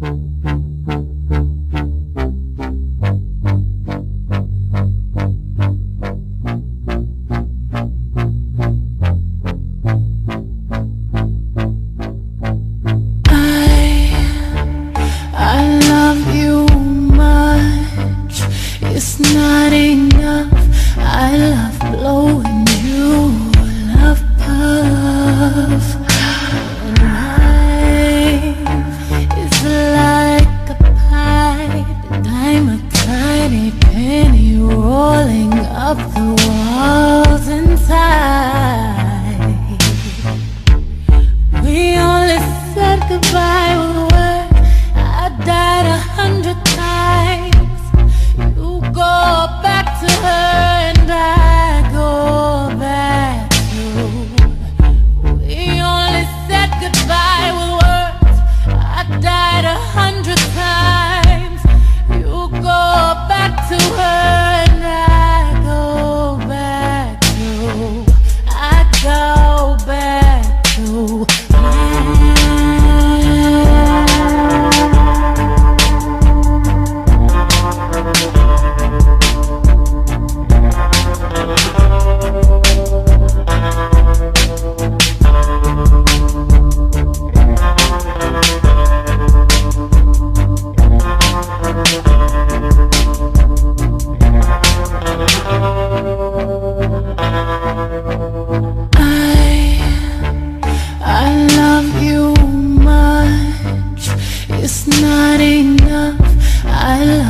Mm-hmm. Goodbye